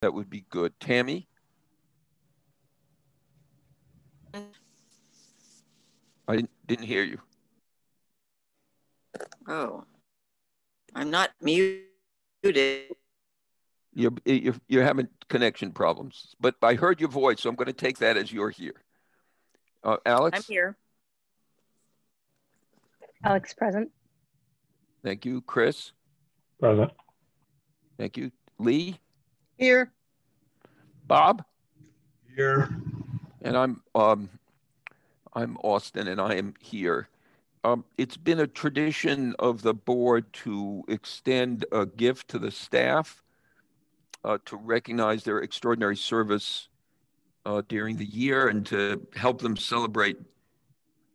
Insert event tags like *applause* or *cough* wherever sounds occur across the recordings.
that would be good. Tammy? I didn't, didn't hear you. Oh, I'm not muted. You're, you're, you're having connection problems, but I heard your voice, so I'm going to take that as you're here. Uh, Alex? I'm here. Alex present. Thank you. Chris? Present. Thank you. Lee? Here. Bob? Here. And I'm um, I'm Austin, and I am here. Um, it's been a tradition of the board to extend a gift to the staff uh, to recognize their extraordinary service uh, during the year and to help them celebrate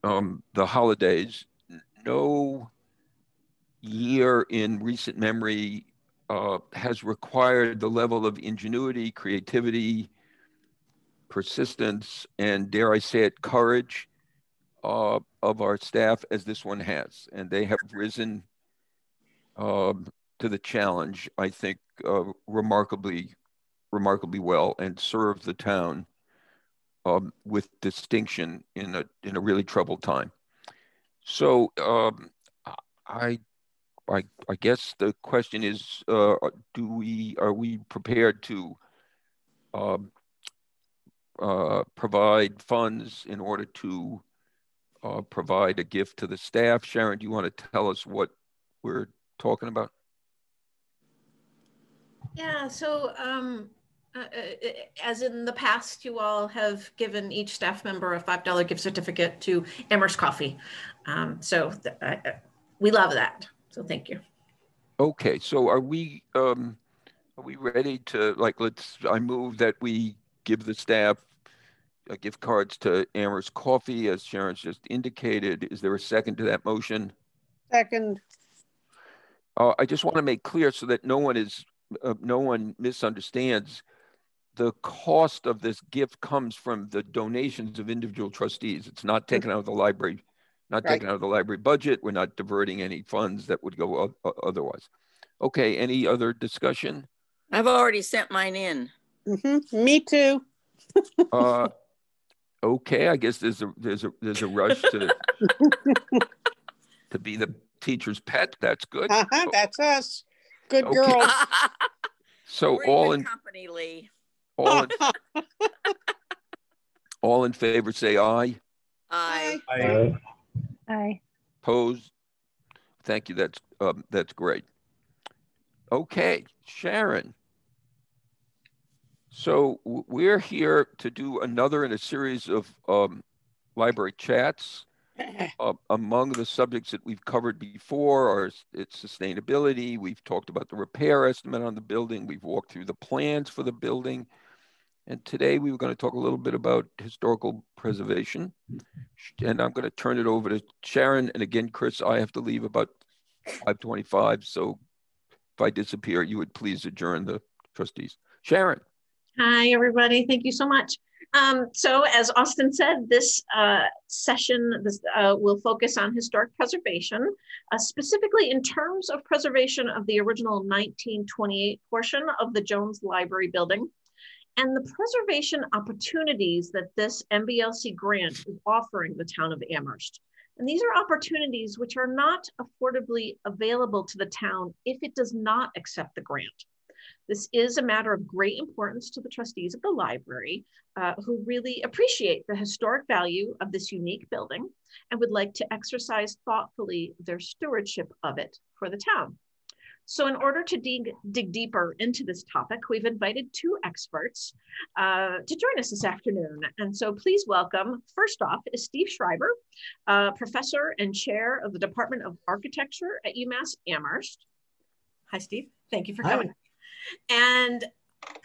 um, the holidays. No year in recent memory uh, has required the level of ingenuity, creativity, persistence, and dare I say it, courage uh, of our staff as this one has. And they have risen um, to the challenge, I think, uh, remarkably, remarkably well and served the town um, with distinction in a, in a really troubled time. So um, I, I, I guess the question is, uh, do we, are we prepared to um, uh, provide funds in order to uh, provide a gift to the staff. Sharon, do you want to tell us what we're talking about? Yeah, so um, uh, uh as in the past, you all have given each staff member a $5 gift certificate to Amherst Coffee. Um, so uh, we love that. So thank you. Okay, so are we um, are we ready to like? Let's. I move that we give the staff uh, gift cards to Amherst Coffee, as Sharon's just indicated. Is there a second to that motion? Second. Uh, I just want to make clear so that no one is, uh, no one misunderstands. The cost of this gift comes from the donations of individual trustees. It's not taken out of the library, not right. taken out of the library budget. We're not diverting any funds that would go otherwise. Okay, any other discussion? I've already sent mine in. Mm -hmm. Me too. *laughs* uh, okay, I guess there's a there's a there's a rush to to be the teacher's pet. That's good. Uh-huh, that's us. Good okay. girls. *laughs* So We're all in company, Lee. All in, *laughs* all in favor, say aye. Aye. Aye. Aye. Opposed? Thank you. That's um, that's great. Okay, Sharon. So we're here to do another in a series of um, library chats. *clears throat* Uh, among the subjects that we've covered before are its sustainability. We've talked about the repair estimate on the building. We've walked through the plans for the building. And today we were going to talk a little bit about historical preservation. And I'm going to turn it over to Sharon. And again, Chris, I have to leave about 525. So if I disappear, you would please adjourn the trustees. Sharon. Hi, everybody. Thank you so much. Um, so as Austin said, this uh, session this, uh, will focus on historic preservation, uh, specifically in terms of preservation of the original 1928 portion of the Jones Library building and the preservation opportunities that this MBLC grant is offering the town of Amherst. And these are opportunities which are not affordably available to the town if it does not accept the grant. This is a matter of great importance to the trustees of the library uh, who really appreciate the historic value of this unique building and would like to exercise thoughtfully their stewardship of it for the town. So in order to dig, dig deeper into this topic, we've invited two experts uh, to join us this afternoon. And so please welcome, first off, is Steve Schreiber, uh, professor and chair of the Department of Architecture at UMass Amherst. Hi, Steve. Thank you for coming. Hi. And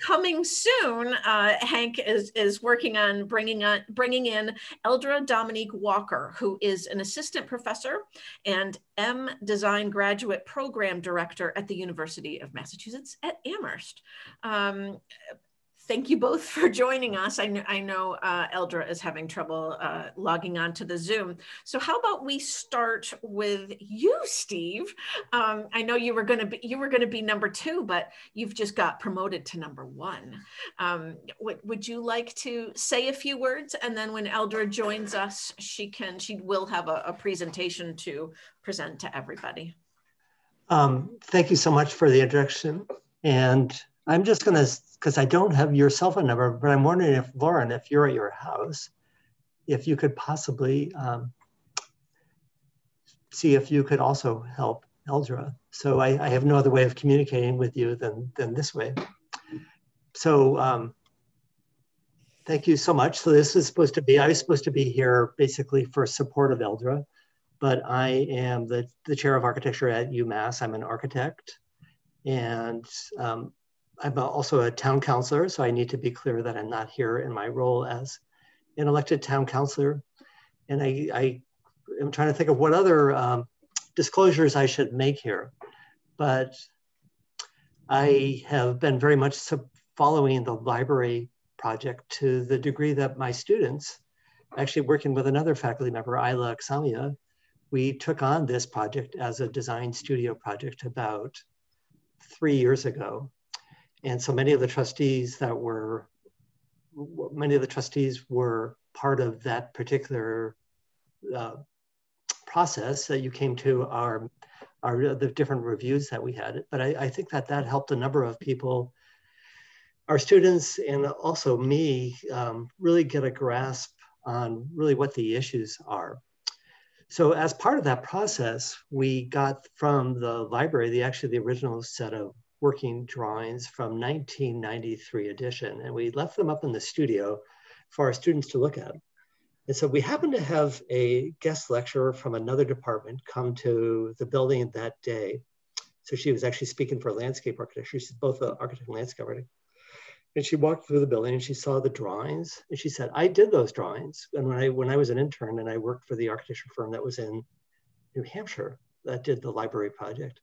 coming soon, uh, Hank is is working on bringing on bringing in Eldra Dominique Walker, who is an assistant professor and M Design graduate program director at the University of Massachusetts at Amherst. Um, thank you both for joining us. I know, I know uh, Eldra is having trouble uh, logging on to the Zoom. So how about we start with you, Steve? Um, I know you were going to be you were going to be number two, but you've just got promoted to number one. Um, would you like to say a few words, and then when Eldra joins us, she can she will have a, a presentation to present to everybody. Um, thank you so much for the introduction. And I'm just going to, because I don't have your cell phone number, but I'm wondering if, Lauren, if you're at your house, if you could possibly um, see if you could also help Eldra. So I, I, have no other way of communicating with you than, than this way. So um, thank you so much. So this is supposed to be, I was supposed to be here basically for support of Eldra but I am the, the chair of architecture at UMass. I'm an architect and um, I'm also a town councilor, so I need to be clear that I'm not here in my role as an elected town councilor. And I, I am trying to think of what other um, disclosures I should make here. But I have been very much following the library project to the degree that my students, actually working with another faculty member, Ajla Aksamija, we took on this project as a design studio project about three years ago. And so many of the trustees that were, many of the trustees were part of that particular uh, process that you came to our, our the different reviews that we had. But I, I think that that helped a number of people, our students and also me, um, really get a grasp on really what the issues are. So as part of that process, we got from the library, the actually the original set of working drawings from 1993 edition, and we left them up in the studio for our students to look at. And so we happened to have a guest lecturer from another department come to the building that day. So she was actually speaking for landscape architecture. She's both an architect and landscape architect. And she walked through the building and she saw the drawings and she said, I did those drawings. And when I when I was an intern and I worked for the architecture firm that was in New Hampshire that did the library project.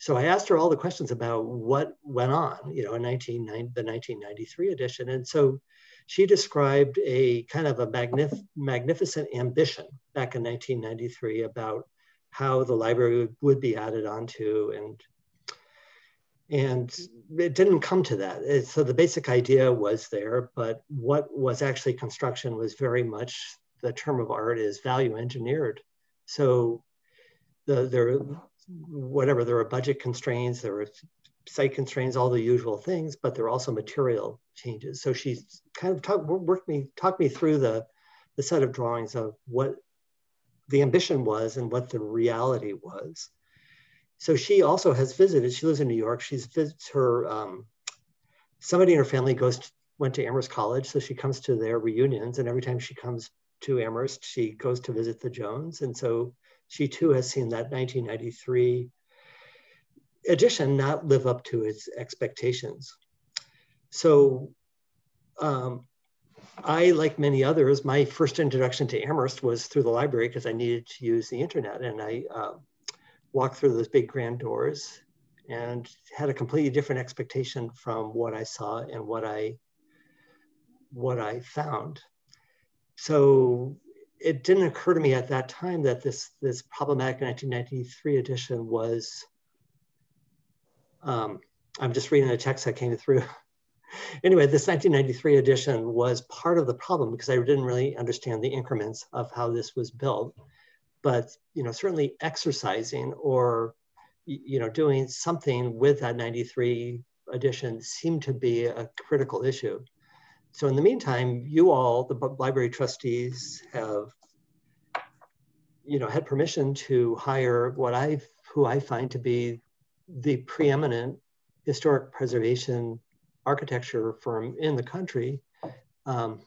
So I asked her all the questions about what went on, you know, in 19, the 1993 edition. And so she described a kind of a magnif magnificent ambition back in 1993 about how the library would be added onto and and it didn't come to that. So the basic idea was there, but what was actually construction was very much the term of art is value engineered. So the there whatever there were budget constraints, there were site constraints, all the usual things, but there were also material changes. So she kind of talked worked me talked me through the the set of drawings of what the ambition was and what the reality was. So she also has visited. She lives in New York. She's visits her. Um, somebody in her family goes to, went to Amherst College, so she comes to their reunions, and every time she comes to Amherst, she goes to visit the Jones, and so she too has seen that 1993 edition not live up to its expectations. So um, I, like many others, my first introduction to Amherst was through the library because I needed to use the internet. And I uh, walked through those big grand doors and had a completely different expectation from what I saw and what I what I found. So it didn't occur to me at that time that this this problematic 1993 edition was. Um, I'm just reading the text that came through. *laughs* anyway, this 1993 edition was part of the problem because I didn't really understand the increments of how this was built but you know certainly exercising or you know doing something with that 93 edition seemed to be a critical issue so in the meantime you all the library trustees have you know had permission to hire what i who i find to be the preeminent historic preservation architecture firm in the country um,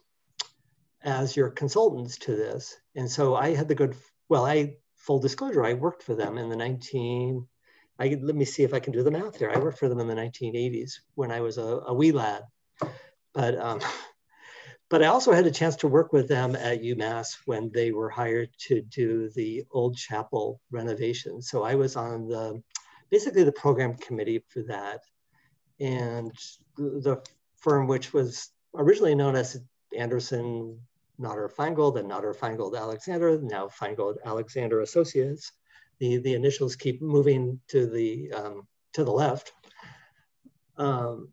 as your consultants to this and so i had the good well, I full disclosure, I worked for them in the 19. I let me see if I can do the math here. I worked for them in the 1980s when I was a, a wee lad, but um, but I also had a chance to work with them at UMass when they were hired to do the old chapel renovation. So I was on the basically the program committee for that, and the firm which was originally known as Anderson Notter Finegold and Notter Finegold Alexander, now Finegold Alexander Associates. The, the initials keep moving to the, um, to the left. Um,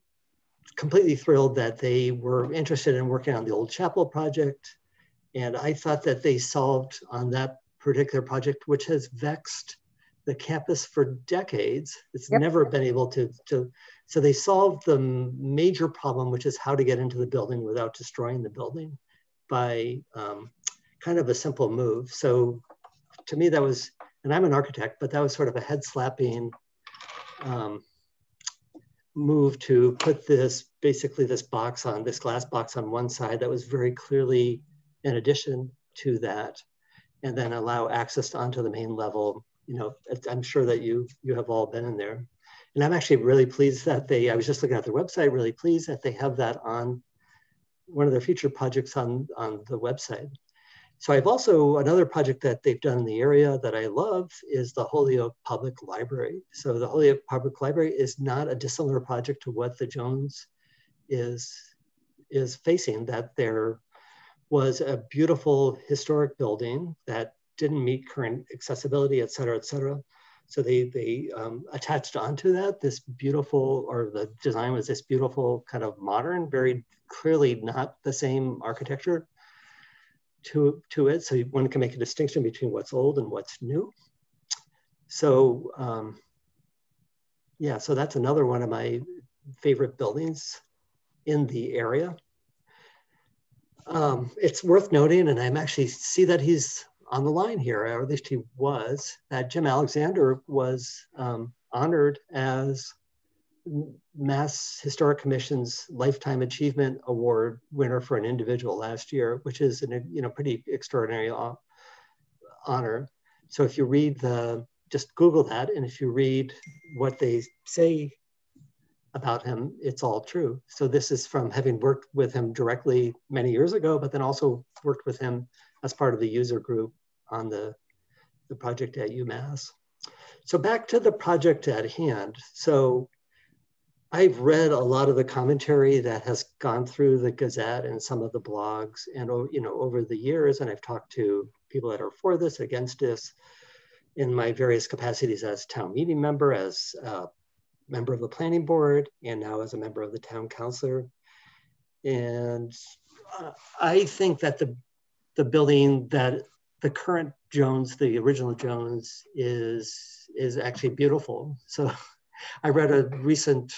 completely thrilled that they were interested in working on the old chapel project. And I thought that they solved on that particular project, which has vexed the campus for decades. It's Yep. never been able to, to, so they solved the major problem, which is how to get into the building without destroying the building by um, kind of a simple move. So to me, that was, and I'm an architect, but that was sort of a head slapping um, move to put this, basically this box on, this glass box on one side that was very clearly in addition to that, and then allow access onto the main level. You know, I'm sure that you you have all been in there. And I'm actually really pleased that they, I was just looking at their website, really pleased that they have that on one of their future projects on, on the website. So I've also, another project that they've done in the area that I love is the Holyoke Public Library. So the Holyoke Public Library is not a dissimilar project to what the Jones is, is facing, that there was a beautiful historic building that didn't meet current accessibility, et cetera, et cetera. So they, they um, attached onto that this beautiful, or the design was this beautiful kind of modern, very clearly not the same architecture to, to it. So one can make a distinction between what's old and what's new. So um, yeah, so that's another one of my favorite buildings in the area. Um, it's worth noting, and I'm actually see that he's on the line here, or at least he was, that Jim Alexander was um, honored as Mass Historic Commission's Lifetime Achievement Award winner for an individual last year, which is a you know pretty extraordinary uh, honor. So if you read the, just Google that, and if you read what they say about him, it's all true. So this is from having worked with him directly many years ago, but then also worked with him as part of the user group on the, the project at UMass. So back to the project at hand. So I've read a lot of the commentary that has gone through the Gazette and some of the blogs and you know over the years, and I've talked to people that are for this, against this, in my various capacities as town meeting member, as a member of the planning board, and now as a member of the town councilor. And uh, I think that the the building that the current Jones, the original Jones, is is actually beautiful. So *laughs* I read a recent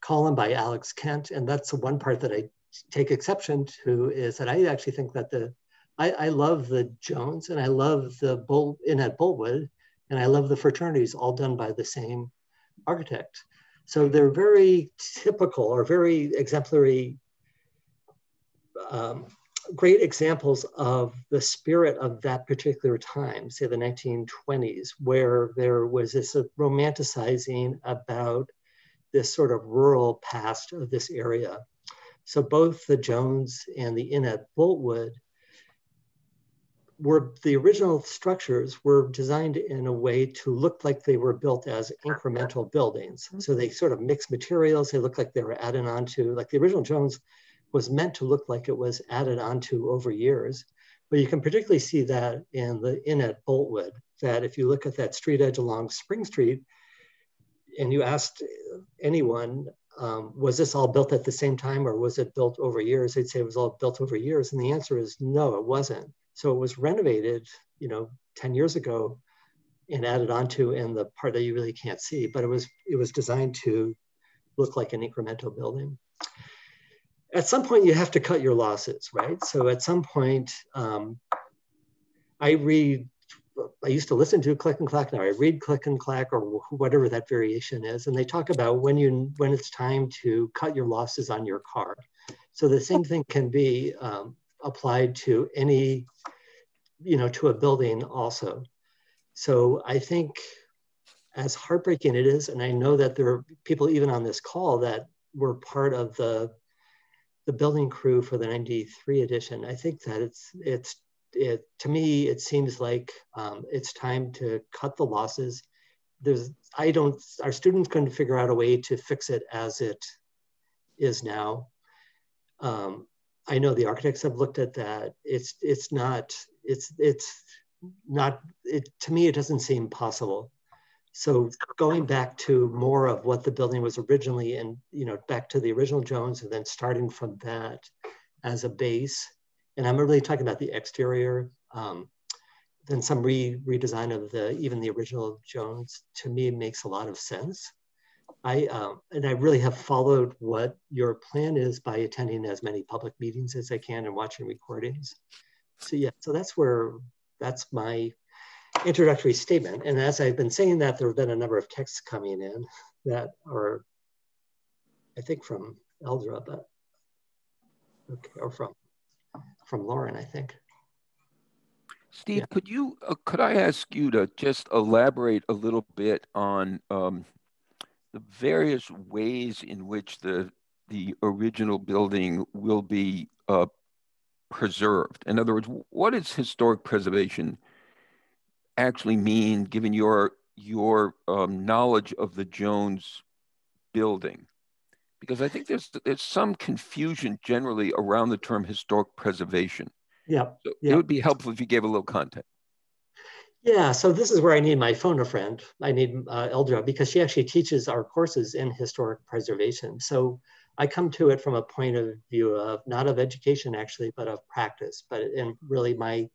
column by Alex Kent, and that's the one part that I take exception to is that I actually think that the I, I love the Jones and I love the Bull in at Boltwood, and I love the fraternities all done by the same architect. So they're very typical or very exemplary um, great examples of the spirit of that particular time, say the 1920s, where there was this romanticizing about this sort of rural past of this area. So both the Jones and the Inn at Boltwood were the original structures were designed in a way to look like they were built as incremental buildings. Mm-hmm. So they sort of mixed materials. They look like they were added onto, like the original Jones was meant to look like it was added onto over years. But you can particularly see that in the Inn at Boltwood, that if you look at that street edge along Spring Street, and you asked anyone, um, was this all built at the same time or was it built over years? They'd say it was all built over years. And the answer is no, it wasn't. So it was renovated, you know, 10 years ago and added onto in the part that you really can't see, but it was, it was designed to look like an incremental building at some point you have to cut your losses, right? So at some point, um, I read, I used to listen to Click and Clack, now I read Click and Clack or whatever that variation is, and they talk about when you when it's time to cut your losses on your car. So the same thing can be um, applied to any, you know, to a building also. So I think as heartbreaking it is, and I know that there are people even on this call that were part of the the building crew for the 93 edition i think that it's it's it to me it seems like um, it's time to cut the losses there's i don't our students couldn't figure out a way to fix it as it is now. Um, I know the architects have looked at that. It's it's not it's it's not it to me it doesn't seem possible. So going back to more of what the building was originally and you know back to the original Jones and then starting from that as a base, and I'm really talking about the exterior. Um, then some re redesign of the even the original Jones to me makes a lot of sense. I um, and I really have followed what your plan is by attending as many public meetings as I can and watching recordings. So yeah, so that's where that's my introductory statement. And as I've been saying that, there have been a number of texts coming in that are, I think from Eldra, but okay, or from from Lauren, I think. Steve, yeah. could you uh, could I ask you to just elaborate a little bit on um, the various ways in which the the original building will be uh, preserved? In other words, what does historic preservation actually mean, given your your um, knowledge of the Jones building? Because I think there's there's some confusion generally around the term historic preservation. Yeah. So yeah. It would be helpful if you gave a little context. Yeah, so this is where I need my phone a friend. I need uh, Eldra because she actually teaches our courses in historic preservation. So I come to it from a point of view of not of education actually, but of practice. But and really my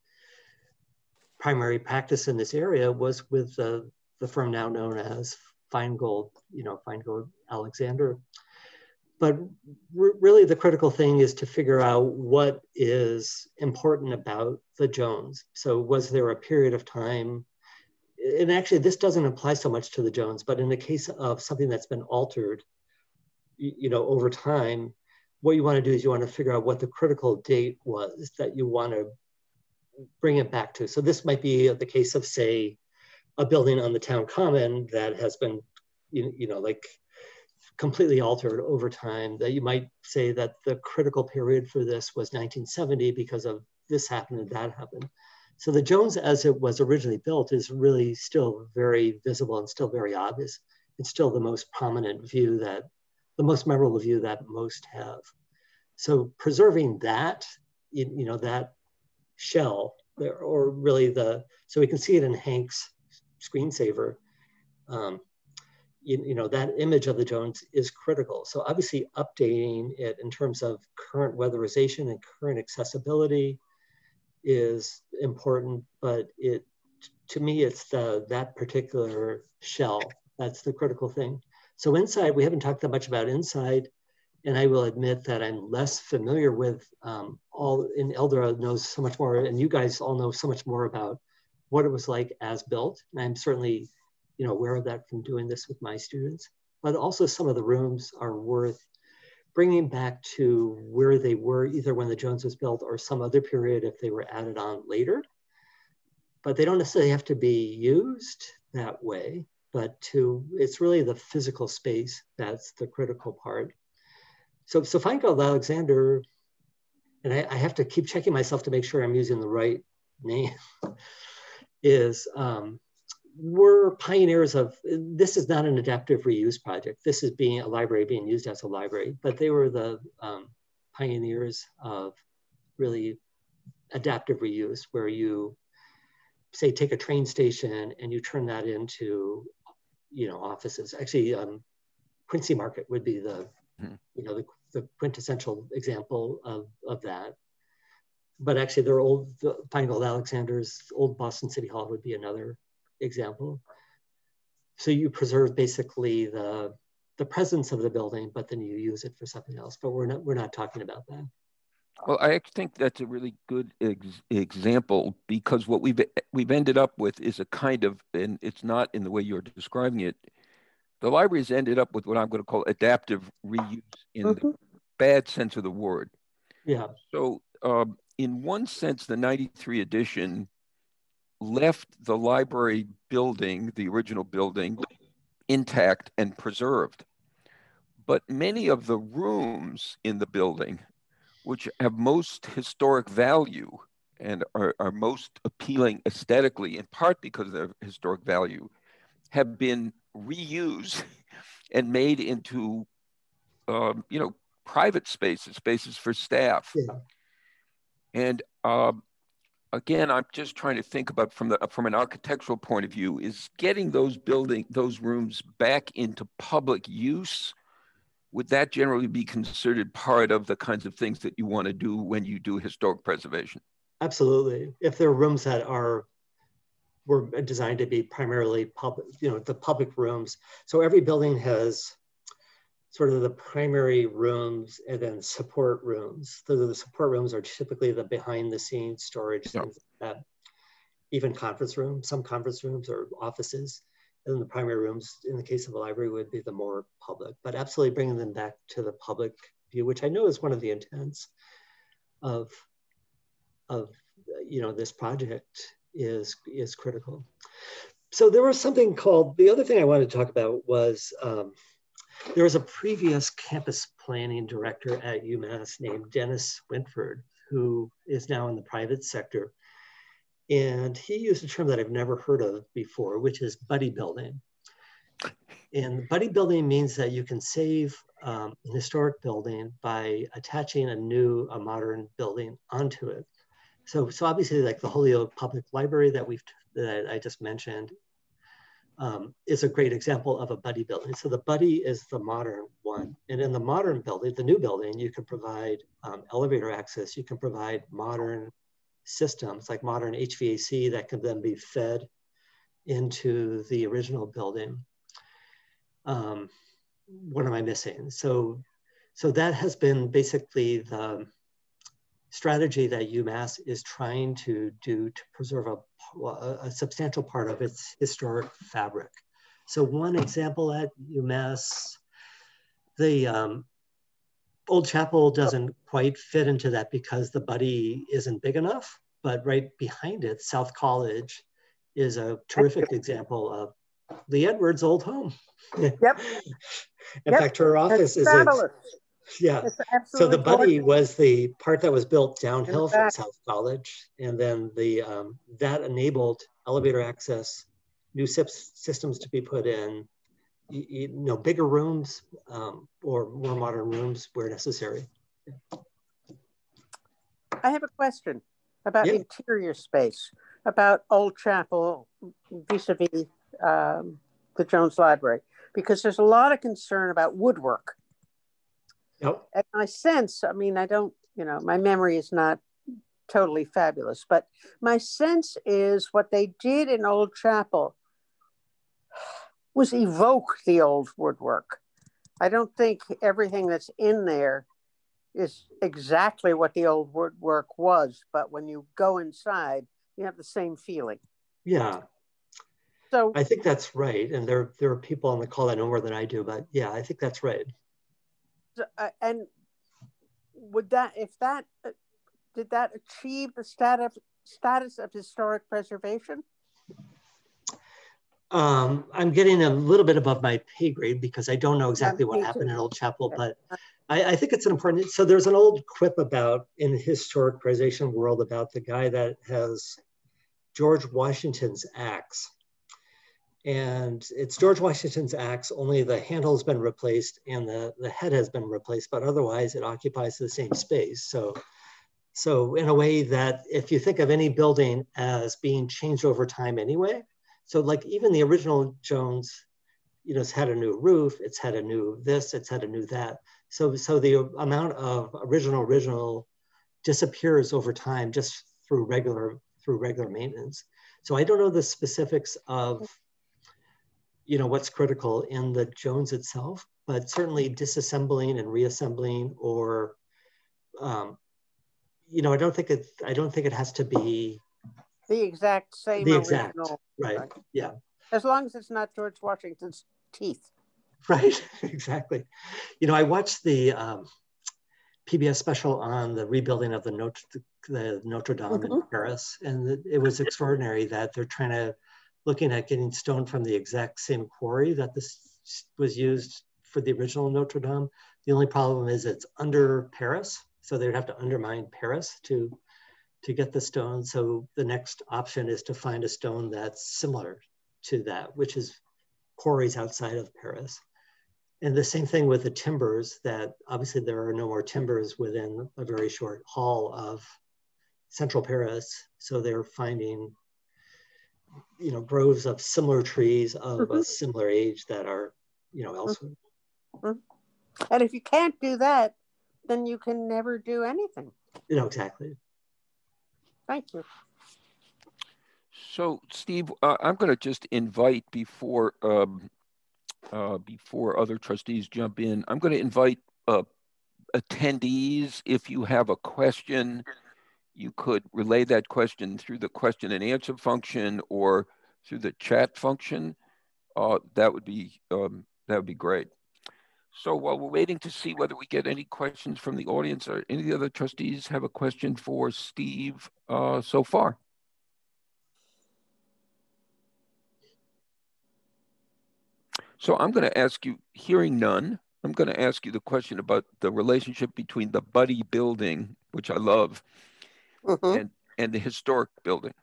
primary practice in this area was with uh, the firm now known as Finegold, you know, Finegold Alexander but really the critical thing is to figure out what is important about the Jones. So was there a period of time, and actually this doesn't apply so much to the Jones, but in the case of something that's been altered, you know, over time, what you want to do is you want to figure out what the critical date was that you want to bring it back to. So this might be the case of say, a building on the town common that has been, you, you know, like completely altered over time that you might say that the critical period for this was 1970 because of this happened and that happened. So the Jones as it was originally built is really still very visible and still very obvious. It's still the most prominent view that, the most memorable view that most have. So preserving that, you, know, that shell, or really the, so we can see it in Hank's screensaver. Um, you, you know, that image of the Jones is critical. So obviously updating it in terms of current weatherization and current accessibility is important, but it, to me, it's the, that particular shell. That's the critical thing. So inside, we haven't talked that much about inside, and I will admit that I'm less familiar with um, all, and Eldra knows so much more, and you guys all know so much more about what it was like as built. And I'm certainly you know, aware of that from doing this with my students. But also some of the rooms are worth bringing back to where they were either when the Jones was built or some other period if they were added on later. But they don't necessarily have to be used that way, but to, it's really the physical space that's the critical part. So, so Finegold Alexander, and I, I have to keep checking myself to make sure I'm using the right name, *laughs* is um, we're pioneers of this is not an adaptive reuse project. This is being a library being used as a library but they were the um, pioneers of really adaptive reuse where you say take a train station and you turn that into you know offices. Actually um, quincy market would be the hmm. you know the, the quintessential example of, of that. But actually their old the Finegold Alexander's old Boston City Hall would be another example. So you preserve basically the, the presence of the building, but then you use it for something else. But we're not, we're not talking about that. Well, I actually think that's a really good ex example because what we've we've ended up with is a kind of, and it's not in the way you're describing it. The library's ended up with what I'm going to call adaptive reuse in mm -hmm. the mm-hmm. bad sense of the word. Yeah. So, um, in one sense, the '93 edition left the library building, the original building, intact and preserved. But many of the rooms in the building, which have most historic value and are, are most appealing aesthetically, in part because of their historic value, have been reused *laughs* and made into, um, you know, private spaces, spaces for staff. Yeah. And uh, again, I'm just trying to think about from the from an architectural point of view, is getting those building those rooms back into public use. Would that generally be considered part of the kinds of things that you want to do when you do historic preservation? Absolutely. If there are rooms that are were designed to be primarily public, you know, the public rooms. So every building has sort of the primary rooms and then support rooms. So the support rooms are typically the behind the scenes storage, Yeah. things like that. Even conference rooms, some conference rooms or offices. And then the primary rooms, in the case of a library, would be the more public, but absolutely bringing them back to the public view, which I know is one of the intents of, of you know, this project is, is critical. So there was something called, the other thing I wanted to talk about was, um, there was a previous campus planning director at UMass named Dennis Swinford, who is now in the private sector. And he used a term that I've never heard of before, which is buddy building. And buddy building means that you can save um, an historic building by attaching a new, a modern building onto it. So, so obviously, like the Holyoke Public Library that we've that I just mentioned um, is a great example of a buddy building. So the buddy is the modern one. And in the modern building, the new building, you can provide um, elevator access. You can provide modern systems like modern HVAC that can then be fed into the original building. Um, what am I missing? So, so that has been basically the strategy that UMass is trying to do to preserve a, a, substantial part of its historic fabric. So one example at UMass, the um, Old Chapel doesn't quite fit into that because the buddy isn't big enough, but right behind it, South College is a terrific example of Lee Edwards' old home. Yep. *laughs* In Yep. fact, her office That's is, fabulous. Yeah. So the buddy gorgeous. was the part that was built downhill from. South College, and then the um, that enabled elevator access, new sys- systems to be put in, you, you know, bigger rooms um, or more modern rooms where necessary. I have a question about Yeah. interior space, about Old Chapel vis-a-vis um, the Jones Library, because there's a lot of concern about woodwork. Yep. And my sense, I mean, I don't, you know, my memory is not totally fabulous, but my sense is what they did in Old Chapel was evoke the old woodwork. I don't think everything that's in there is exactly what the old woodwork was, but when you go inside, you have the same feeling. Yeah, So I think that's right. And there there are people on the call that know more than I do, but yeah, I think that's right. Uh, and would that if that uh, did that achieve the status status of historic preservation? Um, I'm getting a little bit above my pay grade because I don't know exactly what happened in Old Chapel, but I, I think it's an important. So there's an old quip about in the historic preservation world about the guy that has George Washington's axe, and it's George Washington's axe. Only the handle has been replaced and the the head has been replaced, but otherwise it occupies the same space. So. So in a way that if you think of any building as being changed over time anyway, so like even the original Jones, you know, it's had a new roof, it's had a new this, it's had a new that. So so the amount of original original disappears over time just through regular through regular maintenance. So I don't know the specifics of you know what's critical in the Jones itself, but certainly disassembling and reassembling or um, you know, I don't think it I don't think it has to be the exact same the exact right. Right. Yeah. as long as it's not George Washington's teeth Right, *laughs* exactly. You know, I watched the um, PBS special on the rebuilding of the Notre, the Notre Dame in Paris, and it was extraordinary that they're trying to looking at getting stone from the exact same quarry that this was used for the original Notre Dame. The only problem is it's under Paris, so they'd have to undermine Paris to to get the stone. So the next option is to find a stone that's similar to that, which is quarries outside of Paris and the same thing with the timbers that obviously there are no more timbers within a very short haul of central Paris. So they're finding, you know, groves of similar trees of Mhm. a similar age that are, you know, elsewhere. And if you can't do that, then you can never do anything. You know, exactly. Thank you. So, Steve, uh, I'm going to just invite before um, uh, before other trustees jump in. I'm going to invite uh, attendees. If you have a question, you could relay that question through the question and answer function or through the chat function. Uh, that would be um, that would be great. So while we're waiting to see whether we get any questions from the audience or any of the other trustees have a question for Steve uh, so far. So I'm going to ask you, hearing none, I'm going to ask you the question about the relationship between the buddy building, which I love, Mhm. and, and the historic building.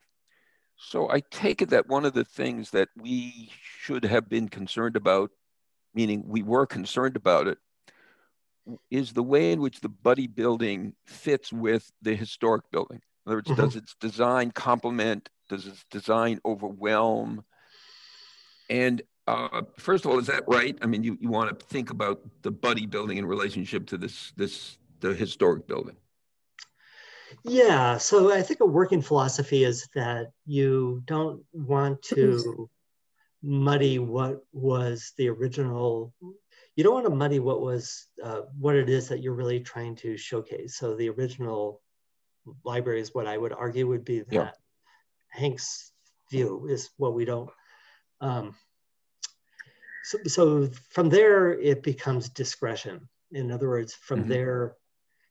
So I take it that one of the things that we should have been concerned about, meaning we were concerned about it, is the way in which the buddy building fits with the historic building. In other words, Mhm. does its design complement? Does its design overwhelm? And uh, first of all, is that right? I mean, you, you want to think about the buddy building in relationship to this this the historic building. Yeah, so I think a working philosophy is that you don't want to muddy what was the original. You don't want to muddy what was uh, what it is that you're really trying to showcase. So the original library is what I would argue would be that Yeah. Hank's view is what we don't. Um, so, so from there, it becomes discretion. In other words, from Mhm. there,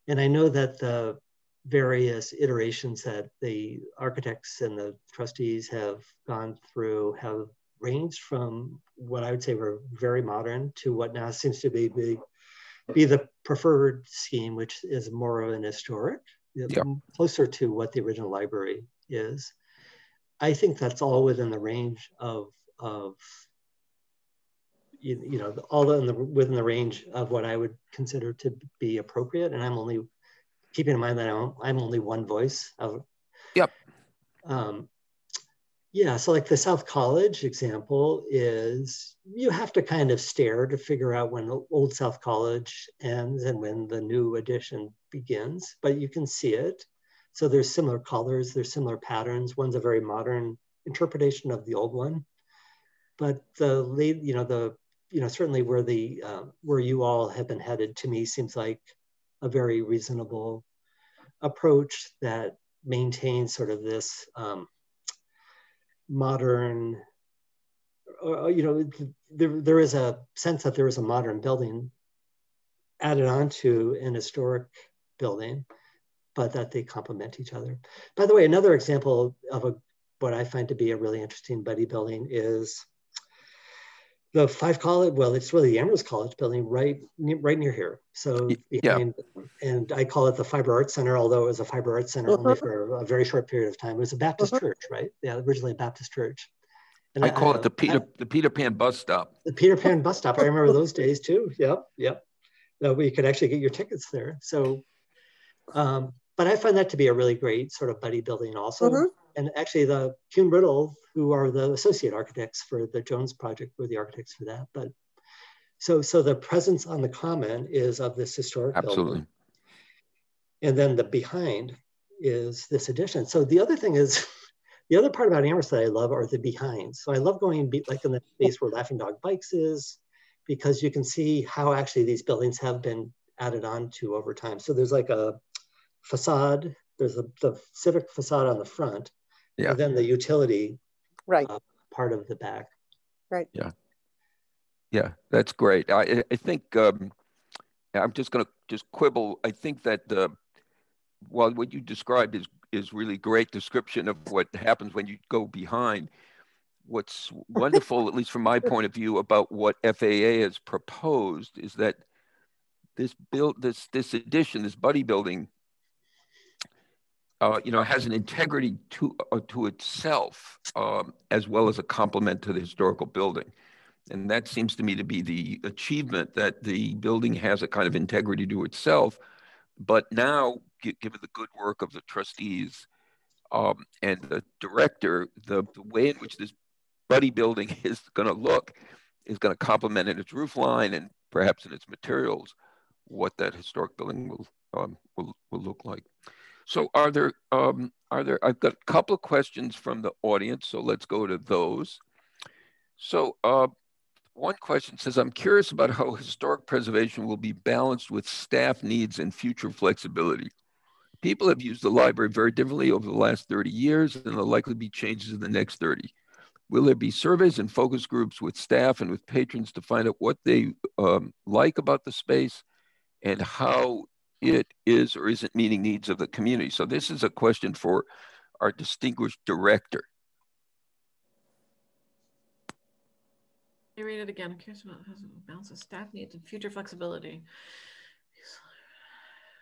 and I know that the various iterations that the architects and the trustees have gone through have ranged from what I would say were very modern to what now seems to be be, be the preferred scheme, which is more of an historic, Yeah. closer to what the original library is. I think that's all within the range of of you, you know all in the within the range of what I would consider to be appropriate, and I'm only keeping in mind that I'm, I'm only one voice of. Yep. Um, yeah, so like the South College example is you have to kind of stare to figure out when Old South College ends and when the new edition begins, but you can see it. So there's similar colors, there's similar patterns. One's a very modern interpretation of the old one, but the late, you know, the you know certainly where the uh, where you all have been headed to me seems like a very reasonable approach that maintains sort of this um, modern uh, you know there, there is a sense that there is a modern building added onto an historic building but that they complement each other. By the way another example of a what i find to be a really interesting buddy building is the five college well it's really the amherst college building right right near here. So Yeah. and i call it the fiber arts center although it was a fiber arts center only for a very short period of time. It was a baptist Mhm. church right? Yeah originally a baptist church. And I call it the I- Peter the Peter Pan bus stop. the peter pan bus stop. I remember those days too. Yep yep. That we could actually get your tickets there. So um, but i find that to be a really great sort of buddy building also. Mhm. And actually the Kuhn Riddle, who are the associate architects for the Jones project, were the architects for that. But so so the presence on the common is of this historic Absolutely. building. And then the behind is this addition. So the other thing is *laughs* the other part about Amherst that I love are the behinds. So I love going be, like in the space where Laughing Dog Bikes is, because you can see how actually these buildings have been added on to over time. So there's like a facade, there's a, the civic facade on the front, Yeah. and then the utility Right. uh, part of the back. Right? Yeah, Yeah, that's great. I, I think um, I'm just going to just quibble. I think that uh, while what you described is is really great description of what happens when you go behind. What's wonderful, at least from my point of view, about what FAA has proposed is that this build this this addition, this buddy building, uh, you know, has an integrity to uh, to itself um, as well as a complement to the historical building. And that seems to me to be the achievement that the building has a kind of integrity to itself. But now, given the good work of the trustees um, and the director, the, the way in which this buddy building *laughs* is going to look is going to complement in its roof line and perhaps in its materials what that historic building will um, will, will look like. So are there um, are there? I've got a couple of questions from the audience, so let's go to those. So uh, one question says, I'm curious about how historic preservation will be balanced with staff needs and future flexibility. People have used the library very differently over the last 30 years, and there'll likely be changes in the next 30. Will there be surveys and focus groups with staff and with patrons to find out what they um, like about the space and how it is or isn't meeting needs of the community? So this is a question for our distinguished director. You read it again. I'm curious about how balance of staff needs and future flexibility.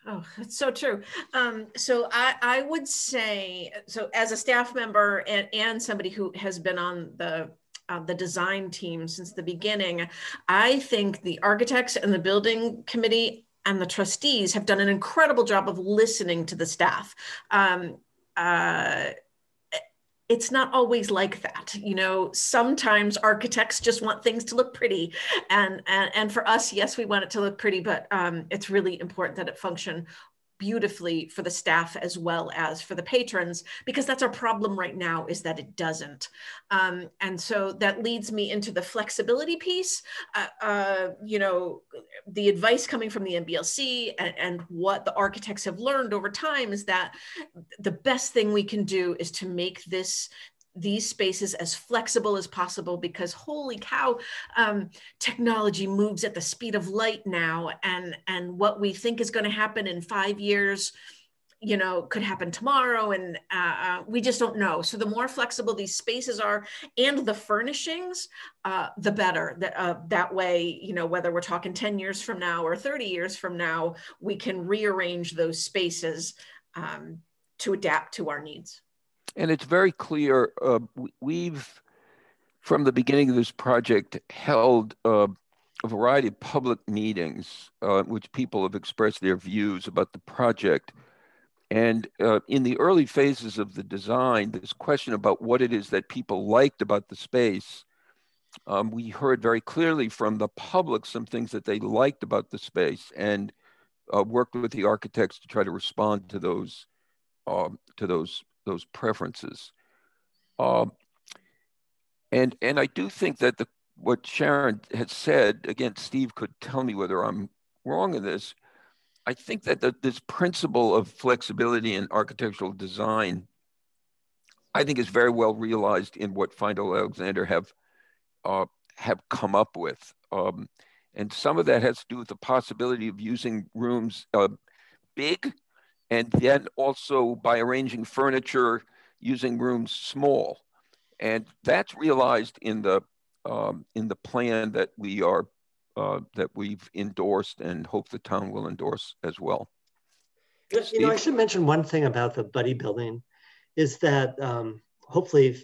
Oh, that's so true. Um, so I, I would say, so as a staff member and, and somebody who has been on the uh, the design team since the beginning, I think the architects and the building committee and the trustees have done an incredible job of listening to the staff. Um, uh, it's not always like that you know sometimes architects just want things to look pretty and and, and for us yes we want it to look pretty but um, it's really important that it function beautifully for the staff as well as for the patrons because that's our problem right now is that it doesn't. Um, and so that leads me into the flexibility piece. Uh, uh, you know the advice coming from the MBLC and, and what the architects have learned over time is that the best thing we can do is to make this these spaces as flexible as possible because holy cow um, technology moves at the speed of light now and and what we think is going to happen in five years you know could happen tomorrow and uh, uh, we just don't know. So the more flexible these spaces are and the furnishings uh, the better. That uh, that way you know whether we're talking 10 years from now or 30 years from now we can rearrange those spaces um, to adapt to our needs and it's very clear uh, we've, from the beginning of this project, held uh, a variety of public meetings uh, which people have expressed their views about the project. And uh, in the early phases of the design, this question about what it is that people liked about the space, um, we heard very clearly from the public some things that they liked about the space and uh, worked with the architects to try to respond to those um, to those those preferences. Um, and and I do think that the what Sharon had said again, Steve could tell me whether I'm wrong in this. I think that the, this principle of flexibility in architectural design, I think, is very well realized in what Finegold Alexander have uh, have come up with. Um, and some of that has to do with the possibility of using rooms uh, big and then also by arranging furniture using rooms small. And that's realized in the um, in the plan that we are uh, that we've endorsed and hope the town will endorse as well. You know, I should mention one thing about the buddy building is that um, hopefully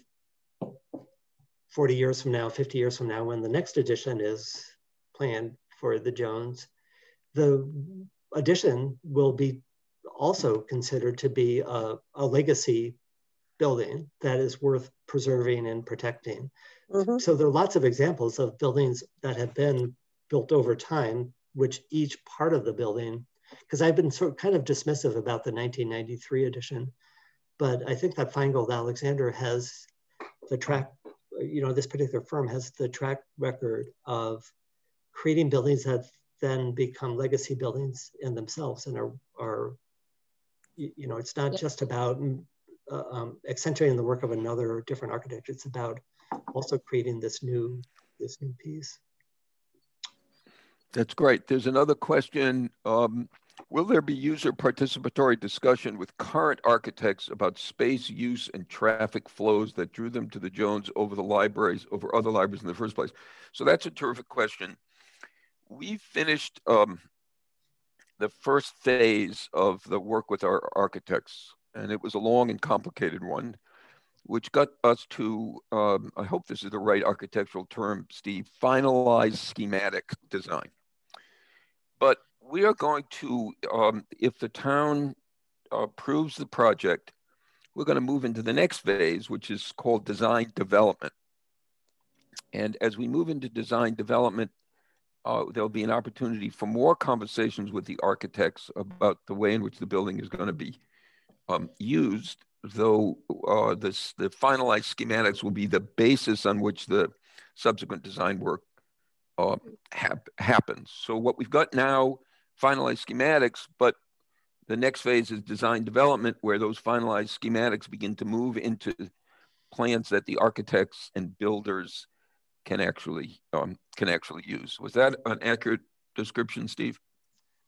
40 years from now, 50 years from now, when the next edition is planned for the Jones, the addition will be also considered to be a, a legacy building that is worth preserving and protecting. Mm-hmm. So there are lots of examples of buildings that have been built over time, which each part of the building, because I've been sort of kind of dismissive about the 1993 edition, but I think that Finegold Alexander has the track, you know, this particular firm has the track record of creating buildings that then become legacy buildings in themselves and are, are you know, it's not yep. just about mm, uh, um, accentuating the work of another different architect. It's about also creating this new this new piece. That's great. There's another question. Um, will there be user participatory discussion with current architects about space use and traffic flows that drew them to the Jones over the libraries, over other libraries in the first place? So that's a terrific question. We finished um, the first phase of the work with our architects, and it was a long and complicated one. which got us to, um, I hope this is the right architectural term, Steve, finalized schematic design. But we are going to, um, if the town approves the project, we're going to move into the next phase, which is called design development. And as we move into design development, uh, there'll be an opportunity for more conversations with the architects about the way in which the building is going to be um, used, though uh, this, the finalized schematics will be the basis on which the subsequent design work uh, hap happens. So what we've got now, finalized schematics, but the next phase is design development, where those finalized schematics begin to move into plans that the architects and builders can actually um, can actually use. Was that an accurate description, Steve?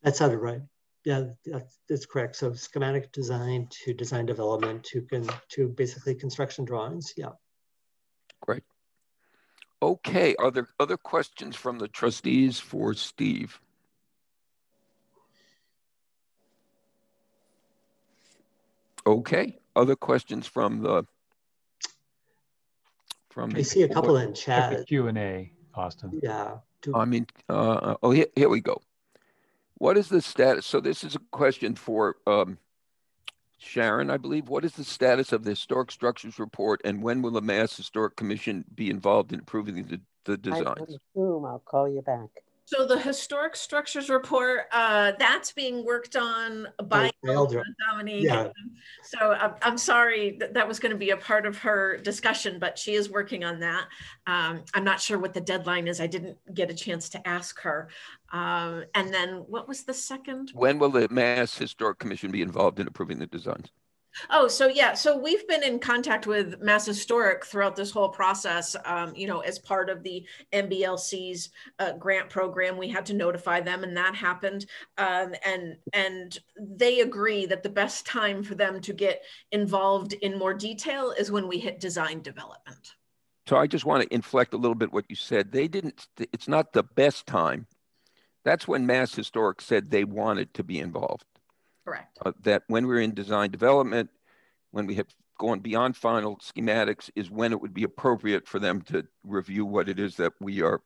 That sounded right. Yeah, that's, that's correct. So schematic design to design development to con, to basically construction drawings. Yeah. Great. Okay. Are there other questions from the trustees for Steve? Okay. Other questions from the from I see a couple in chat. Q and A, Austin. Yeah. I mean, uh, oh, here, here we go. What is the status? So this is a question for um, Sharon, I believe. What is the status of the historic structures report, and when will the Mass Historic Commission be involved in approving the, the designs? I assume I'll call you back. So the historic structures report, uh, that's being worked on by Dominique. Yeah. So I'm, I'm sorry that that was going to be a part of her discussion, but she is working on that. Um, I'm not sure what the deadline is. I didn't get a chance to ask her. Um, and then what was the second? When will the Mass Historic Commission be involved in approving the designs? Oh, so yeah, so we've been in contact with Mass Historic throughout this whole process. Um, you know, as part of the MBLC's uh, grant program, we had to notify them, and that happened. Um, and and they agree that the best time for them to get involved in more detail is when we hit design development. So I just want to inflect a little bit what you said. They didn't. It's not the best time. That's when Mass Historic said they wanted to be involved. Correct. Uh, that when we're in design development, when we have gone beyond final schematics, is when it would be appropriate for them to review what it is that we are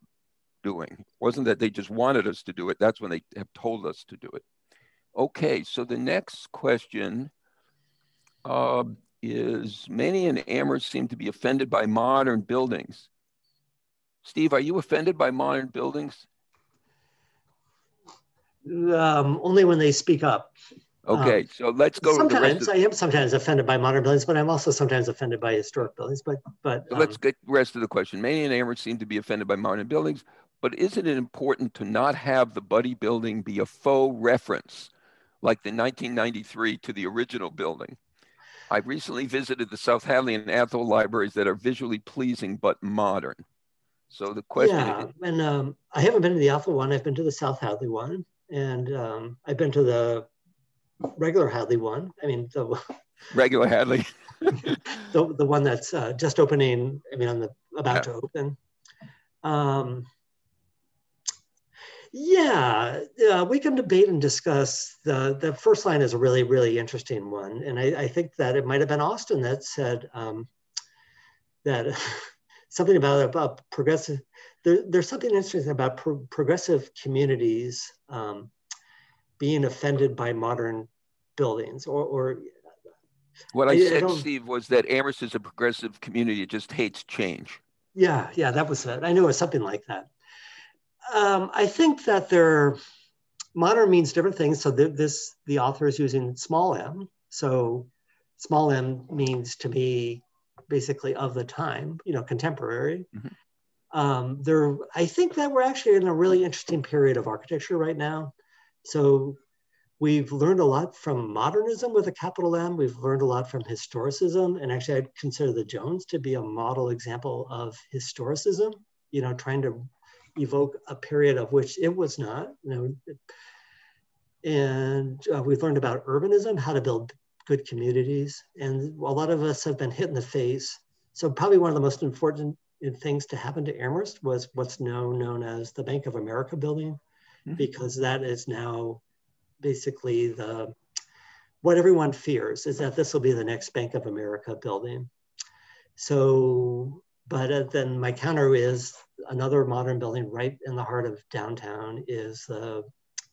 doing. It wasn't that they just wanted us to do it, that's when they have told us to do it. Okay, so the next question uh, is many in Amherst seem to be offended by modern buildings. Steve, are you offended by modern buildings? Um, only when they speak up. Okay, um, so let's go. Sometimes I am sometimes offended by modern buildings, but I'm also sometimes offended by historic buildings. But but so um, let's get the rest of the question. Many in Amherst seem to be offended by modern buildings, but isn't it important to not have the Buddy building be a faux reference, like the 1993 to the original building? I recently visited the South Hadley and Athol libraries that are visually pleasing but modern. So the question. Yeah, is, and um, I haven't been to the Athol one. I've been to the South Hadley one, and um, I've been to the regular Hadley one. I mean, the regular Hadley, *laughs* *laughs* the, the one that's uh, just opening. I mean, on the about yeah. to open. Um, yeah, uh, we can debate and discuss. The the first line is a really really interesting one, and I, I think that it might have been Austin that said um, that *laughs* something about about progressive. There, there's something interesting about pro progressive communities um, being offended by modern buildings or, or what I, I said, I Steve, was that Amherst is a progressive community. It just hates change. Yeah, yeah, that was it. I knew it was something like that. Um, I think that there, modern means different things. So this, the author is using small m. So small m means to be basically of the time, you know, contemporary. Mm-hmm. Um, there, I think that we're actually in a really interesting period of architecture right now. So we've learned a lot from modernism with a capital M. We've learned a lot from historicism. And actually, I'd consider the Jones to be a model example of historicism, you know, trying to evoke a period of which it was not. You know, and uh, we've learned about urbanism, how to build good communities. And a lot of us have been hit in the face. So probably one of the most important things to happen to Amherst was what's now known as the Bank of America building, mm-hmm. because that is now basically the what everyone fears is that this will be the next Bank of America building. So, but uh, then my counter is another modern building right in the heart of downtown is the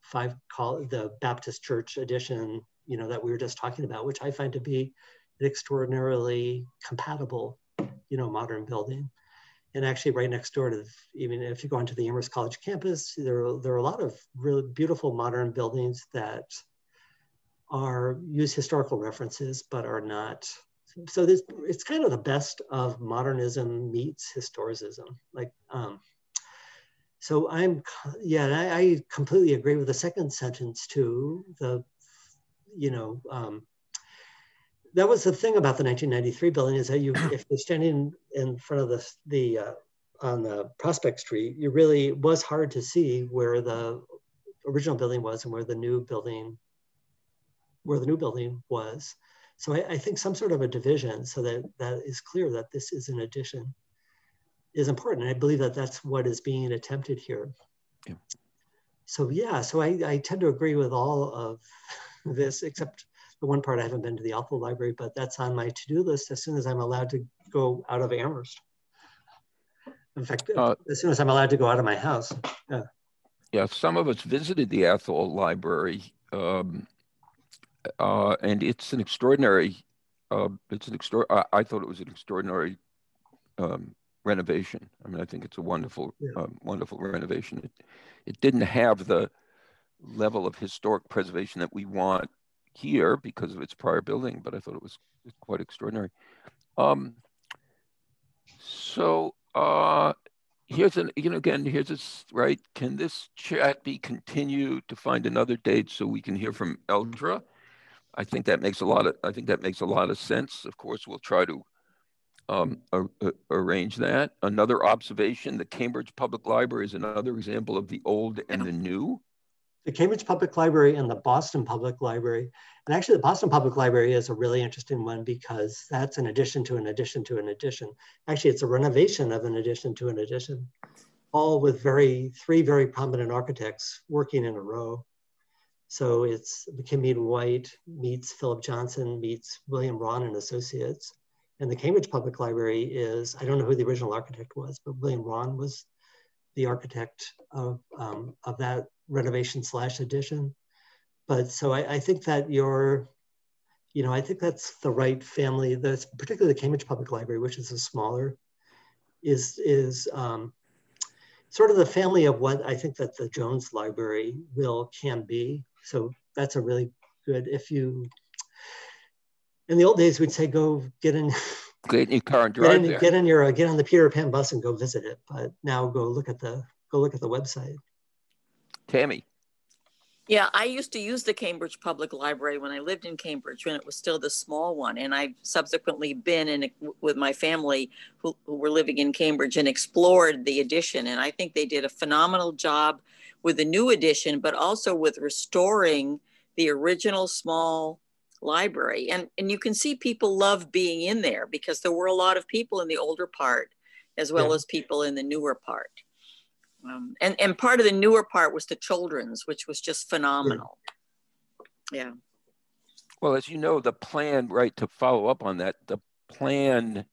five call the Baptist Church addition, you know, that we were just talking about, which I find to be an extraordinarily compatible, you know, modern building. And actually, right next door to, even if you go onto the Amherst College campus, there are, there are a lot of really beautiful modern buildings that are use historical references but are not so this it's kind of the best of modernism meets historicism like um so i'm yeah I, I completely agree with the second sentence too the you know um that was the thing about the 1993 building is that you *clears throat* if you're standing in front of the the uh, on the prospect street you really was hard to see where the original building was and where the new building where the new building was. So I, I, think some sort of a division so that that is clear that this is an addition is important. I believe that that's what is being attempted here. Yeah. So yeah, so I, I tend to agree with all of *laughs* this, except the one part I haven't been to the Athol Library, but that's on my to-do list as soon as I'm allowed to go out of Amherst. In fact, uh, as soon as I'm allowed to go out of my house. Yeah. Yeah, some of us visited the Athol Library um, uh, and it's an extraordinary. Uh, it's an extra. I, I, thought it was an extraordinary um, renovation. I mean, I think it's a wonderful, yeah. um, wonderful renovation. It, it didn't have the level of historic preservation that we want here because of its prior building, but I thought it was quite extraordinary. Um, so uh, here's an you know again here's this right. Can this chat be continued to find another date so we can hear from Eldra? I think that makes a lot of I think that makes a lot of sense. Of course, we'll try to um, arrange that. Another observation: the Cambridge Public Library is another example of the old and the new. The Cambridge Public Library and the Boston Public Library, and actually the Boston Public Library is a really interesting one because that's an addition to an addition to an addition. Actually, it's a renovation of an addition to an addition, all with very three very prominent architects working in a row. So it's McKim Mead and White meets Philip Johnson meets William Rawn and Associates. And the Cambridge Public Library is, I don't know who the original architect was, but William Rawn was the architect of, um, of that renovation slash addition. But so I, I think that your, you know, I think that's the right family, that's particularly the Cambridge Public Library, which is a smaller, is, is um, sort of the family of what I think that the Jones Library will can be. So that's a really good, if you, in the old days, we'd say go get in. Get in your car and drive *laughs* get in. Get in your, get on the Peter Pan bus and go visit it. But now go look at the, go look at the website. Tammy. Yeah, I used to use the Cambridge Public Library when I lived in Cambridge when it was still the small one. And I've subsequently been in with my family who, who were living in Cambridge and explored the addition. And I think they did a phenomenal job with the new edition, but also with restoring the original small library. And, and you can see people love being in there because there were a lot of people in the older part as well yeah. as people in the newer part. Um, and and part of the newer part was the children's, which was just phenomenal. Yeah. Well, as you know, the plan, right, to follow up on that, the plan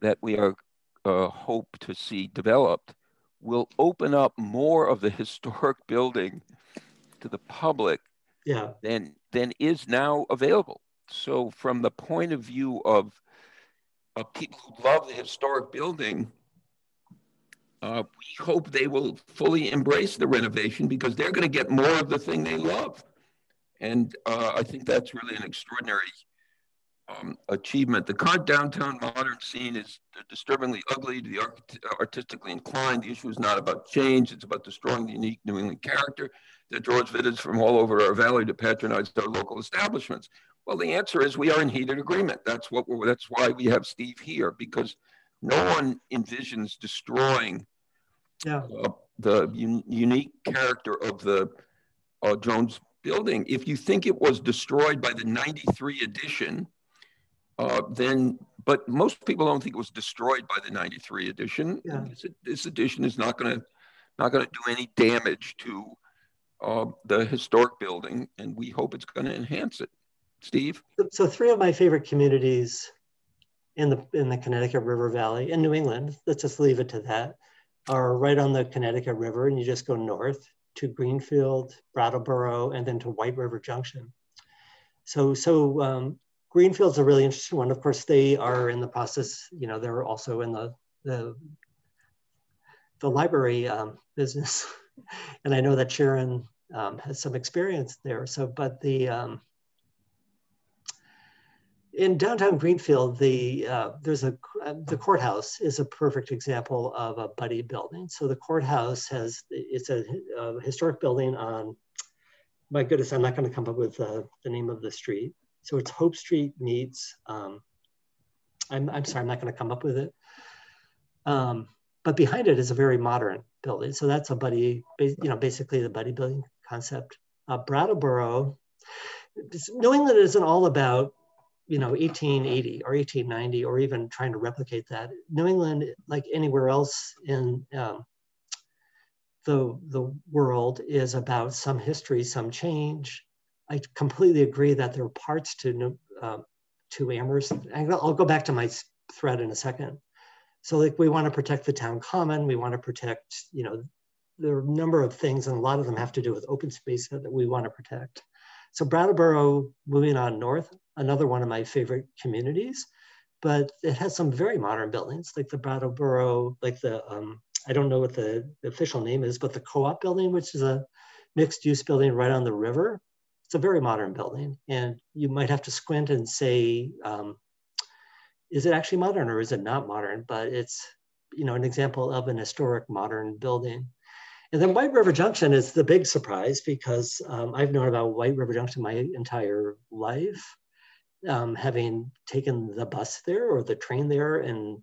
that we are uh, hope to see developed will open up more of the *laughs* historic building to the public yeah. than than is now available. So, from the point of view of, of people who love the historic building, uh, we hope they will fully embrace the renovation because they're going to get more of the thing they love. And uh, I think that's really an extraordinary um, achievement. The current downtown modern scene is disturbingly ugly to the art artistically inclined. The issue is not about change, it's about destroying the unique New England character that draws visitors from all over our valley to patronize our local establishments. Well, the answer is we are in heated agreement. That's what that's why we have Steve here because no one envisions destroying yeah. uh, the un unique character of the uh, Jones building. If you think it was destroyed by the 93 edition, uh, then, but most people don't think it was destroyed by the 93 edition. Yeah. This, this, edition is not going to not going to do any damage to uh, the historic building, and we hope it's going to enhance it. Steve? So three of my favorite communities in the in the Connecticut River Valley in New England. Let's just leave it to that. Are right on the Connecticut River, and you just go north to Greenfield, Brattleboro, and then to White River Junction. So so um, Greenfield's a really interesting one. Of course, they are in the process. You know, they're also in the the the library um, business, *laughs* and I know that Sharon um, has some experience there. So, but the um, in downtown Greenfield, the uh, there's a the courthouse is a perfect example of a buddy building. So the courthouse has it's a, a historic building on. My goodness, I'm not going to come up with uh, the name of the street. So it's Hope Street meets. Um, I'm I'm sorry, I'm not going to come up with it. Um, but behind it is a very modern building. So that's a buddy, you know, basically the buddy building concept. Uh, Brattleboro, New England isn't all about, you know, 1880 or 1890 or even trying to replicate that. New England, like anywhere else in um, the, the world, is about some history, some change. I completely agree that there are parts to, uh, to Amherst. I'll go back to my thread in a second. So like we want to protect the town common, we want to protect, you know, there are a number of things and a lot of them have to do with open space that we want to protect. So Brattleboro, moving on north, another one of my favorite communities, but it has some very modern buildings like the Brattleboro, like the, um, I don't know what the, official name is, but the co-op building, which is a mixed use building right on the river. It's a very modern building and you might have to squint and say, um, is it actually modern or is it not modern? But it's, you know, an example of an historic modern building. And then White River Junction is the big surprise because um, I've known about White River Junction my entire life, um, having taken the bus there or the train there. And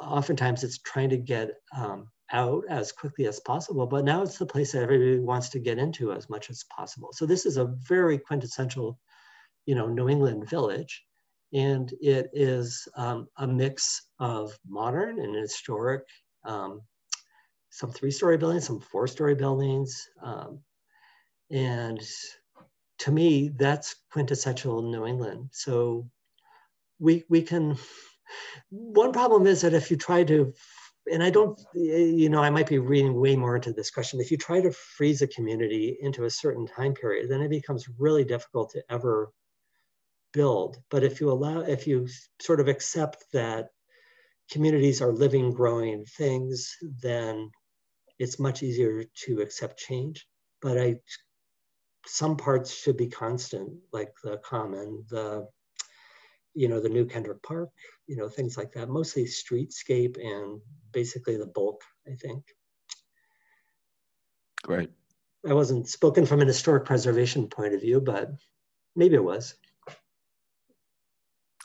oftentimes it's trying to get um, out as quickly as possible, but now it's the place that everybody wants to get into as much as possible. So this is a very quintessential, you know, New England village and it is um, a mix of modern and historic, um, some three-story buildings, some four-story buildings, um, and to me, that's quintessential New England. So we we can. One problem is that if you try to, and I don't, you know, I might be reading way more into this question. If you try to freeze a community into a certain time period, then it becomes really difficult to ever build. But if you allow, if you sort of accept that communities are living, growing things, then it's much easier to accept change. But I, some parts should be constant, like the common, the, you know, the new Kendrick Park, you know, things like that. Mostly streetscape and basically the bulk, I think. Great. I wasn't spoken from an historic preservation point of view, but maybe it was.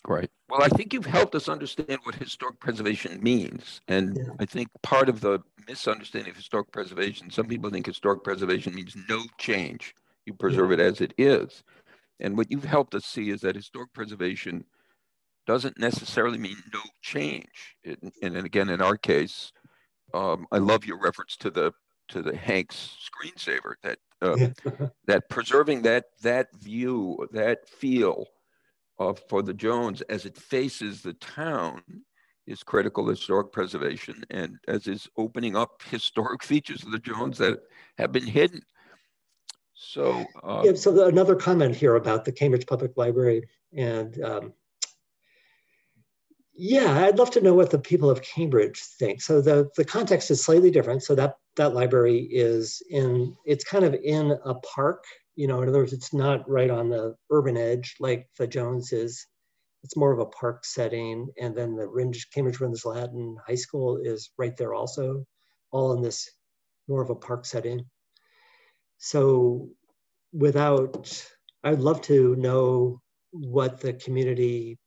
Right. Well, I think you've helped us understand what historic preservation means. And yeah. I think part of the misunderstanding of historic preservation, some people think historic preservation means no change. You preserve yeah. it as it is. And what you've helped us see is that historic preservation doesn't necessarily mean no change. It, and again, in our case, um, I love your reference to the to the Hanks screensaver that uh, yeah. *laughs* that preserving that that view, that feel for the Jones as it faces the town is critical historic preservation and as is opening up *laughs* historic features of the Jones that have been hidden. So, uh, yeah, so another comment here about the Cambridge Public Library and um, yeah, I'd love to know what the people of Cambridge think. So the, the context is slightly different. So that, that library is in, it's kind of in a park you know, in other words, it's not right on the urban edge like the Jones is. It's more of a park setting. And then the Rindge, Cambridge Latin High School is right there also, all in this more of a park setting. So without, I'd love to know what the community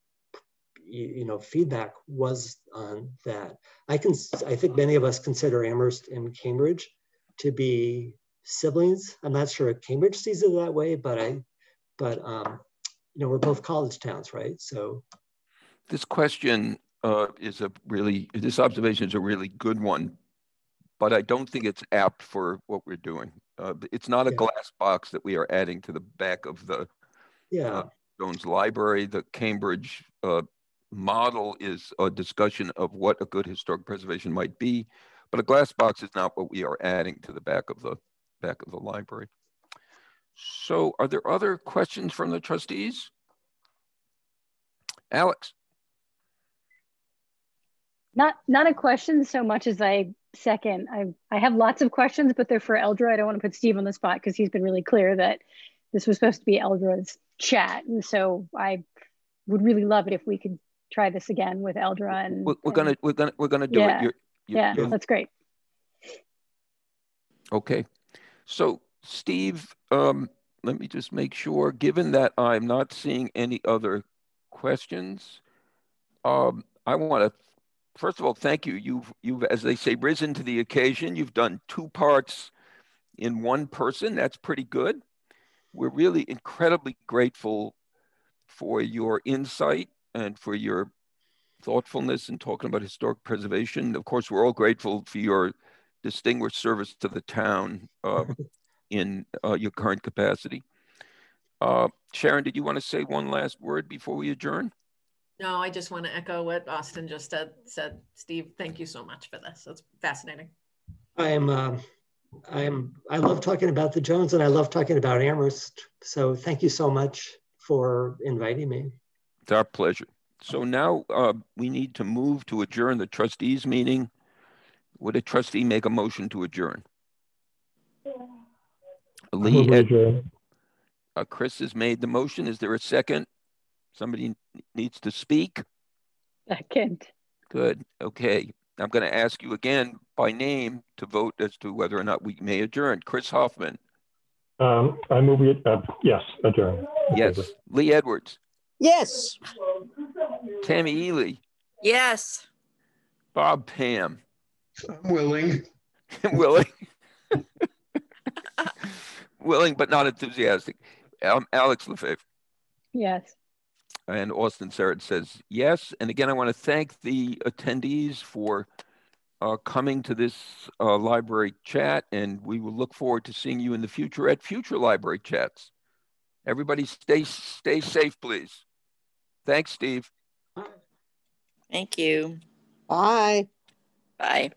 you know feedback was on that i can i think many of us consider amherst and cambridge to be siblings. I'm not sure if Cambridge sees it that way, but I, but um, you know, we're both college towns, right? So this question uh, is a really, this observation is a really good one, but I don't think it's apt for what we're doing. Uh, it's not a yeah. glass box that we are adding to the back of the yeah. Uh, Jones Library. The Cambridge uh, model is a discussion of what a good historic preservation might be, but a glass box is not what we are adding to the back of the back of the library. So are there other questions from the trustees? Alex? Not not a question so much as I second. I I have lots of questions, but they're for Eldra. I don't want to put Steve on the spot because he's been really clear that this was supposed to be Eldra's chat, and so I would really love it if we could try this again with Eldra. And we're, we're gonna we're gonna we're gonna do yeah, it. You're, you're, yeah, you're, that's great. Okay, so Steve, um, let me just make sure. Given that I'm not seeing any other questions, um, I want to first of all, thank you. You've, you've, as they say, risen to the occasion. You've done two parts in one person. That's pretty good. We're really incredibly grateful for your insight and for your thoughtfulness in talking about historic preservation. Of course, we're all grateful for your distinguished service to the town uh, *laughs* in uh, your current capacity. Uh, Sharon, did you want to say one last word before we adjourn? No, I just want to echo what Austin just said. Said Steve, thank you so much for this. It's fascinating. I am. Uh, I am. I love talking about the Jones, and I love talking about Amherst. So thank you so much for inviting me. It's our pleasure. So now uh, we need to move to adjourn the trustees meeting. Would a trustee make a motion to adjourn? Lee, Ed, uh, Chris has made the motion. Is there a second? Somebody needs to speak? Second. Good. Okay. I'm going to ask you again by name to vote as to whether or not we may adjourn. Chris Hoffman. Um, I move it. Uh, yes, adjourn. Yes. Lee Edwards. Yes. Tammy Ely. Yes. Bob Pam. I'm willing. *laughs* willing. willing, but not enthusiastic. Um, Alex Lefebvre. Yes. And Austin Sarat says yes. And again, I want to thank the attendees for uh, coming to this uh, library chat. And we will look forward to seeing you in the future at future library chats. Everybody stay, stay safe, please. Thanks, Steve. Thank you. Bye. Bye.